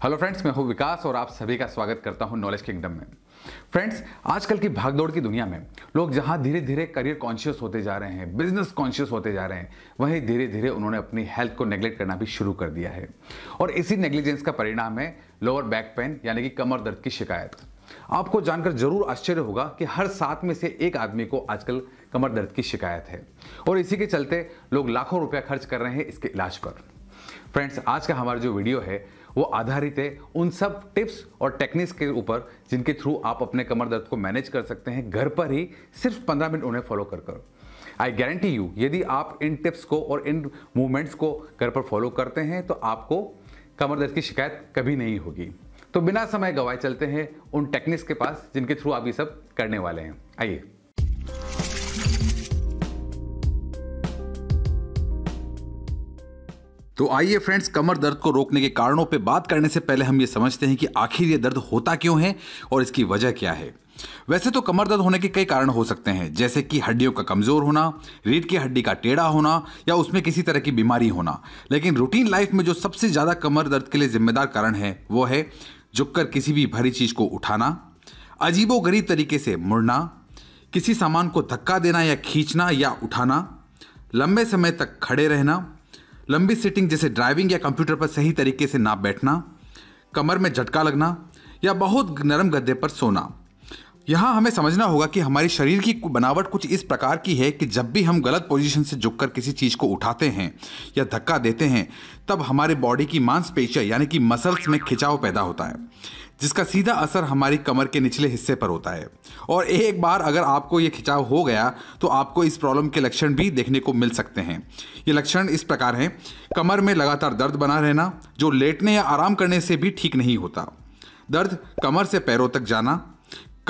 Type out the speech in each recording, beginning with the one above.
Hello friends मैं हूँ विकास और आप सभी का स्वागत करता हूँ नॉलेज किंगडम में। फ्रेंड्स आजकल की भागदौड़ की दुनिया में लोग जहाँ धीरे धीरे करियर कॉन्शियस होते जा रहे हैं बिज़नेस कॉन्शियस होते जा रहे हैं, वहीं धीरे धीरे उन्होंने अपनी हेल्थ को नेग्लेक्ट करना भी शुरू कर दिया है। और इसी नेग्लिजेंस का परिणाम है लोअर बैक पेन यानी कि कमर दर्द की शिकायत। आपको जानकर ज़रूर आश्चर्य होगा कि हर सात में से एक आदमी को आजकल कमर दर्द की शिकायत है। और इसी के चलते लोग लाखों रुपया खर्च कर रहे हैं इसके इलाज पर। फ्रेंड्स आज का हमारा जो वीडियो है वो आधारित है उन सब टिप्स और टेक्निक्स के ऊपर जिनके थ्रू आप अपने कमर दर्द को मैनेज कर सकते हैं। घर पर ही सिर्फ़ पंद्रह मिनट उन्हें फॉलो कर कर। आई गारंटी यू यदि आप इन टिप्स को और इन मूवमेंट्स को घर पर फॉलो करते हैं तो आपको कमर दर्द की शिकायत कभी नहीं होगी। तो बिना समय गवाए चलते हैं उन टेक्निक्स के पास जिनके थ्रू आप ये सब करने वाले हैं। आइए। तो आइए फ्रेंड्स कमर दर्द को रोकने के कारणों पे बात करने से पहले हम ये समझते हैं कि आखिर ये दर्द होता क्यों है और इसकी वजह क्या है। वैसे तो कमर दर्द होने के कई कारण हो सकते हैं, जैसे कि हड्डियों का कमज़ोर होना, रीढ़ की हड्डी का टेढ़ा होना या उसमें किसी तरह की बीमारी होना। लेकिन रूटीन लाइफ में जो सबसे ज़्यादा कमर दर्द के लिए जिम्मेदार कारण है, वो है झुककर किसी भी भारी चीज़ को उठाना अजीबो गरीब तरीके से मुड़ना, किसी सामान को धक्का देना या खींचना या उठाना, लंबे समय तक खड़े रहना लंबी सिटिंग जैसे ड्राइविंग या कंप्यूटर पर सही तरीके से ना बैठना, कमर में झटका लगना या बहुत नरम गद्दे पर सोना। यहाँ हमें समझना होगा कि हमारे शरीर की बनावट कुछ इस प्रकार की है कि जब भी हम गलत पोजीशन से झुककर किसी चीज़ को उठाते हैं या धक्का देते हैं, तब हमारे बॉडी की मांसपेशियाँ यानी कि मसल्स में खिंचाव पैदा होता है, जिसका सीधा असर हमारी कमर के निचले हिस्से पर होता है। और एक बार अगर आपको ये खिंचाव हो गया तो आपको इस प्रॉब्लम के लक्षण भी देखने को मिल सकते हैं। ये लक्षण इस प्रकार हैं, कमर में लगातार दर्द बना रहना, जो लेटने या आराम करने से भी ठीक नहीं होता। दर्द कमर से पैरों तक जाना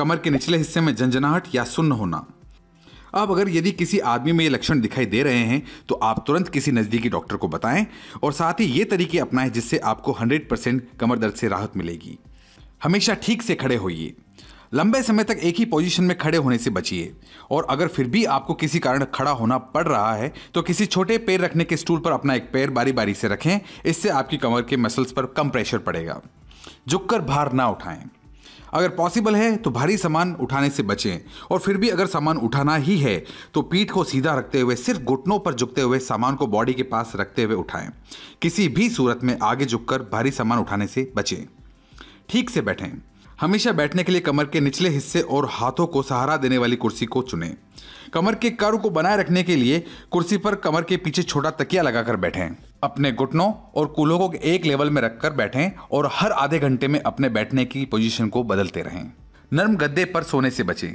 कमर के निचले हिस्से में झंझनाहट या सुन्न होना। अब अगर यदि किसी आदमी में ये लक्षण दिखाई दे रहे हैं तो आप तुरंत किसी नज़दीकी डॉक्टर को बताएँ और साथ ही ये तरीके अपनाएँ जिससे आपको 100 परसेंट कमर दर्द से राहत मिलेगी। हमेशा ठीक से खड़े होइए। लंबे समय तक एक ही पोजीशन में खड़े होने से बचिए। और अगर फिर भी आपको किसी कारण खड़ा होना पड़ रहा है तो किसी छोटे पैर रखने के स्टूल पर अपना एक पैर बारी बारी से रखें। इससे आपकी कमर के मसल्स पर कम प्रेशर पड़ेगा। झुककर भार ना उठाएँ। अगर पॉसिबल है तो भारी सामान उठाने से बचें। और फिर भी अगर सामान उठाना ही है तो पीठ को सीधा रखते हुए, सिर्फ़ घुटनों पर झुकते हुए सामान को बॉडी के पास रखते हुए उठाएँ। किसी भी सूरत में आगे झुककर भारी सामान उठाने से बचें। ठीक से बैठें। हमेशा बैठने के लिए कमर के निचले हिस्से और हाथों को सहारा देने वाली कुर्सी को चुनें। कमर के कर्व को बनाए रखने के लिए कुर्सी पर कमर के पीछे छोटा तकिया लगाकर बैठें। अपने घुटनों और कूलों को एक लेवल में रखकर बैठें और हर आधे घंटे में अपने बैठने की पोजीशन को बदलते रहें। नर्म गद्दे पर सोने से बचें।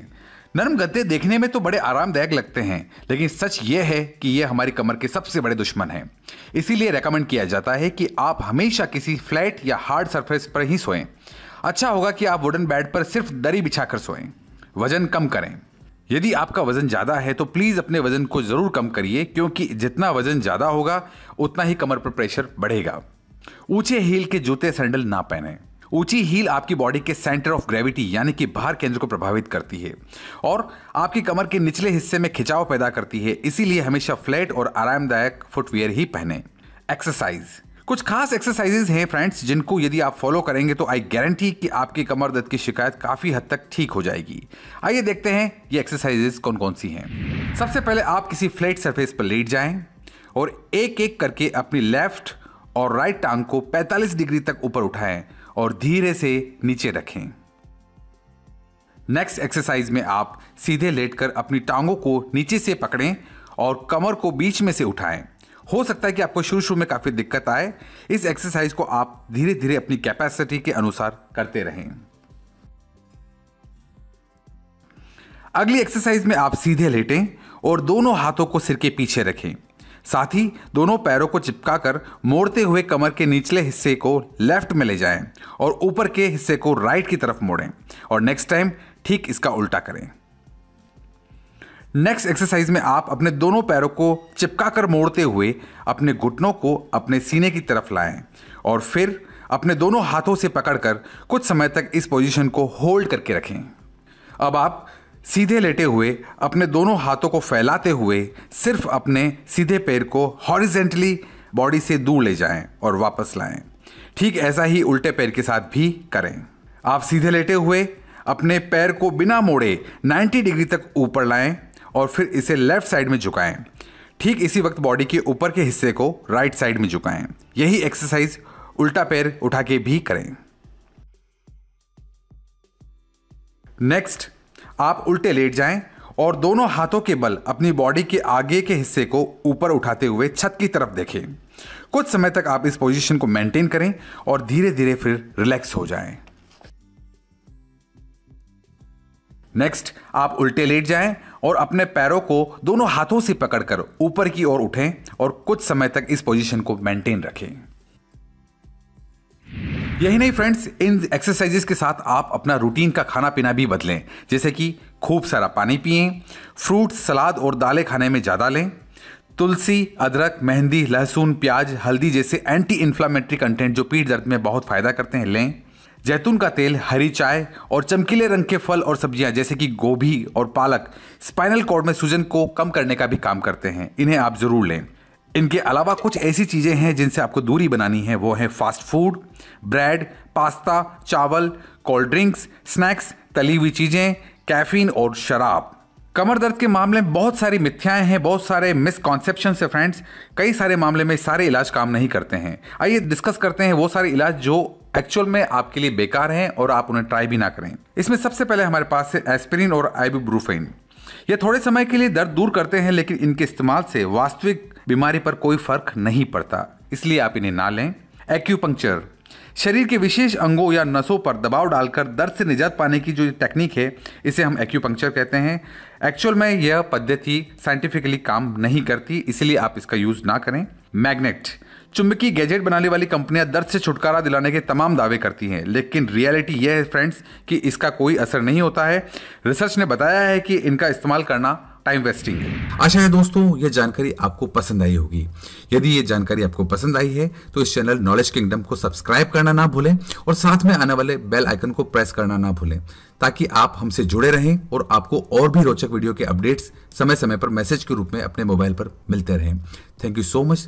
नरम गद्दे देखने में तो बड़े आरामदायक लगते हैं, लेकिन सच ये है कि ये हमारी कमर के सबसे बड़े दुश्मन हैं। इसीलिए रेकमेंड किया जाता है कि आप हमेशा किसी फ्लैट या हार्ड सरफेस पर ही सोएँ। अच्छा होगा कि आप वुडन बेड पर सिर्फ़ दरी बिछाकर सोएँ। वज़न कम करें। यदि आपका वज़न ज़्यादा है तो प्लीज़ अपने वज़न को ज़रूर कम करिए, क्योंकि जितना वज़न ज़्यादा होगा, उतना ही कमर पर प्रेशर बढ़ेगा। ऊँचे हील के जूते सैंडल ना पहने। ऊँची हील आपकी बॉडी के सेंटर ऑफ़ ग्रेविटी यानी कि भार केंद्र को प्रभावित करती है। और आपकी कमर के निचले हिस्से में खिंचाव पैदा करती है, इसीलिए हमेशा फ्लैट और आरामदायक फुटवेयर ही पहने। एक्सरसाइज कुछ खास एक्सरसाइजेज हैं फ्रेंड्स जिनको यदि आप फॉलो करेंगे तो आई गारंटी कि आपकी कमर दर्द की शिकायत काफ़ी हद तक ठीक हो जाएगी। आइए देखते हैं ये एक्सरसाइजेज कौन कौन सी हैं। सबसे पहले आप किसी फ्लैट सरफेस पर लेट जाएँ और एक एक करके अपनी लेफ़्ट और राइट टांग को 45 डिग्री तक ऊपर उठाएँ और धीरे से नीचे रखें। नेक्स्ट एक्सरसाइज में आप सीधे लेटकर अपनी टांगों को नीचे से पकड़ें और कमर को बीच में से उठाएँ। हो सकता है कि आपको शुरू शुरू में काफ़ी दिक्कत आए। इस एक्सरसाइज को आप धीरे धीरे अपनी कैपेसिटी के अनुसार करते रहें। अगली एक्सरसाइज में आप सीधे लेटें और दोनों हाथों को सिर के पीछे रखें। साथ ही दोनों पैरों को चिपकाकर मोड़ते हुए कमर के निचले हिस्से को लेफ़्ट में ले जाएँ और ऊपर के हिस्से को राइट की तरफ़ मोड़ें और नेक्स्ट टाइम ठीक इसका उल्टा करें। नेक्स्ट एक्सरसाइज में आप अपने दोनों पैरों को चिपकाकर मोड़ते हुए अपने घुटनों को अपने सीने की तरफ़ लाएँ और फिर अपने दोनों हाथों से पकड़कर कुछ समय तक इस पोजीशन को होल्ड करके रखें। अब आप सीधे लेटे हुए अपने दोनों हाथों को फैलाते हुए सिर्फ़ अपने सीधे पैर को हॉरिजेंटली बॉडी से दूर ले जाएँ और वापस लाएँ। ठीक ऐसा ही उल्टे पैर के साथ भी करें। आप सीधे लेटे हुए अपने पैर को बिना मोड़े 90 डिग्री तक ऊपर लाएँ और फिर इसे लेफ़्ट साइड में झुकाएँ। ठीक इसी वक्त बॉडी के ऊपर के हिस्से को राइट साइड में झुकाएँ। यही एक्सरसाइज उल्टा पैर उठा के भी करें। नेक्स्ट, आप उल्टे लेट जाएँ और दोनों हाथों के बल अपनी बॉडी के आगे के हिस्से को ऊपर उठाते हुए छत की तरफ़ देखें। कुछ समय तक आप इस पोजीशन को मेंटेन करें और धीरे धीरे फिर रिलैक्स हो जाएँ। नेक्स्ट, आप उल्टे लेट जाएँ और अपने पैरों को दोनों हाथों से पकड़कर ऊपर की ओर उठें और कुछ समय तक इस पोजीशन को मेंटेन रखें। यही नहीं फ्रेंड्स इन एक्सरसाइजेस के साथ आप अपना रूटीन का खाना पीना भी बदलें। जैसे कि खूब सारा पानी पिए फ्रूट सलाद और दालें खाने में ज़्यादा लें। तुलसी, अदरक, मेहंदी, लहसुन, प्याज, हल्दी जैसे एंटी इन्फ्लामेटरी कंटेंट जो पीठ दर्द में बहुत फ़ायदा करते हैं, लें। जैतून का तेल, हरी चाय और चमकीले रंग के फल और सब्ज़ियाँ, जैसे कि गोभी और पालक स्पाइनल कॉर्ड में सूजन को कम करने का भी काम करते हैं। इन्हें आप ज़रूर लें। इनके अलावा कुछ ऐसी चीज़ें हैं जिनसे आपको दूरी बनानी है। वो है फास्ट फ़ूड ब्रेड पास्ता चावल कोल्ड ड्रिंक्स स्नैक्स तली हुई चीज़ें कैफीन और शराब। कमर दर्द के मामले में बहुत सारी मिथ्याएँ हैं, बहुत सारे मिसकॉन्सेप्शन है फ्रेंड्स कई सारे मामले में सारे इलाज काम नहीं करते हैं। आइए डिस्कस करते हैं वो सारे इलाज जो एक्चुअल में आपके लिए बेकार हैं और आप उन्हें ट्राई भी ना करें। इसमें सबसे पहले हमारे पास है एस्पिरिन और आइबुब्रूफेन ये थोड़े समय के लिए दर्द दूर करते हैं, लेकिन इनके इस्तेमाल से वास्तविक बीमारी पर कोई फ़र्क नहीं पड़ता। इसलिए आप इन्हें ना लें। एक्यूपंक्चर शरीर के विशेष अंगों या नसों पर दबाव डालकर दर्द से निजात पाने की जो टेक्निक है, इसे हम एक्यूपंक्चर कहते हैं। एक्चुअल में यह पद्धति साइंटिफिकली काम नहीं करती, इसलिए आप इसका यूज़ ना करें। मैग्नेट चुंबकीय गैजेट बनाने वाली कंपनियाँ दर्द से छुटकारा दिलाने के तमाम दावे करती हैं। लेकिन रियलिटी यह है, फ्रेंड्स, कि इसका कोई असर नहीं होता है। रिसर्च ने बताया है कि इनका इस्तेमाल करना टाइम वेस्टिंग है। आशा है दोस्तों यह जानकारी आपको पसंद आई होगी। यदि ये जानकारी आपको पसंद आई है तो इस चैनल नॉलेज किंगडम को सब्सक्राइब करना ना भूलें और साथ में आने वाले बेल आइकन को प्रेस करना ना भूलें, ताकि आप हमसे जुड़े रहें और आपको और भी रोचक वीडियो के अपडेट्स समय समय पर मैसेज के रूप में अपने मोबाइल पर मिलते रहें। Thank you so much.